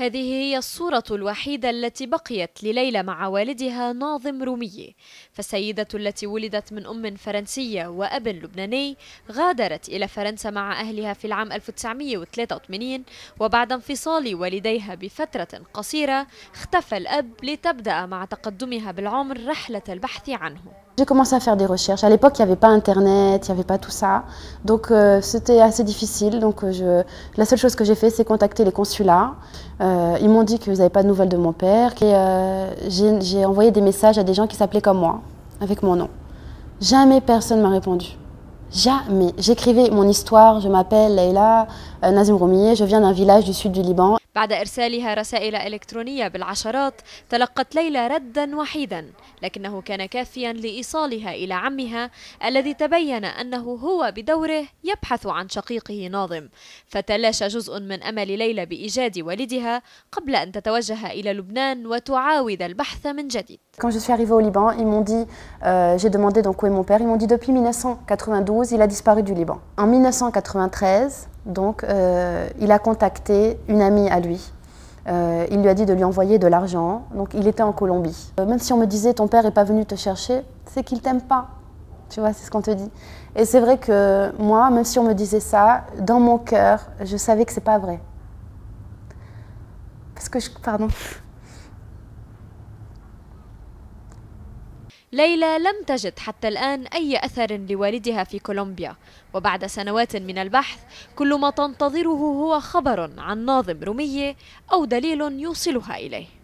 هذه هي الصورة الوحيدة التي بقيت لليلى مع والدها ناظم رومية فالسيدة التي ولدت من أم فرنسية وأب لبناني غادرت إلى فرنسا مع أهلها في العام 1983 وبعد انفصال والديها بفترة قصيرة اختفى الأب لتبدأ مع تقدمها بالعمر رحلة البحث عنه J'ai commencé à faire des recherches. À l'époque, il n'y avait pas Internet, il n'y avait pas tout ça. Donc, euh, c'était assez difficile. Donc, euh, je, la seule chose que j'ai fait, c'est contacter les consulats. Euh, ils m'ont dit qu'ils n'avaient pas de nouvelles de mon père. Et euh, j'ai envoyé des messages à des gens qui s'appelaient comme moi, avec mon nom. Jamais personne m'a répondu. Jamais. J'écrivais mon histoire, je m'appelle Leila euh, Nazim Roumier, je viens d'un village du sud du Liban. بعد إرسالها رسائل إلكترونية بالعشرات تلقت ليلى ردا وحيدا لكنه كان كافيا لإيصالها إلى عمها الذي تبين أنه هو بدوره يبحث عن شقيقه ناظم. فتلاشى جزء من أمل ليلى بإيجاد والدها قبل أن تتوجه إلى لبنان وتعاود البحث من جديد. Quand je suis arrivée au Liban, ils m'ont dit, euh, j'ai demandé donc où est mon père, ils m'ont dit depuis 1992, il a disparu du Liban. En 1993, donc, euh, il a contacté une amie à lui. Euh, il lui a dit de lui envoyer de l'argent. Donc, il était en Colombie. Euh, même si on me disait ton père n'est pas venu te chercher, c'est qu'il t'aime pas. Tu vois, c'est ce qu'on te dit. Et c'est vrai que moi, même si on me disait ça, dans mon cœur, je savais que c'est pas vrai. Parce que je, pardon. ليلى لم تجد حتى الآن أي أثر لوالدها في كولومبيا. وبعد سنوات من البحث كل ما تنتظره هو خبر عن ناظم رومية أو دليل يوصلها إليه.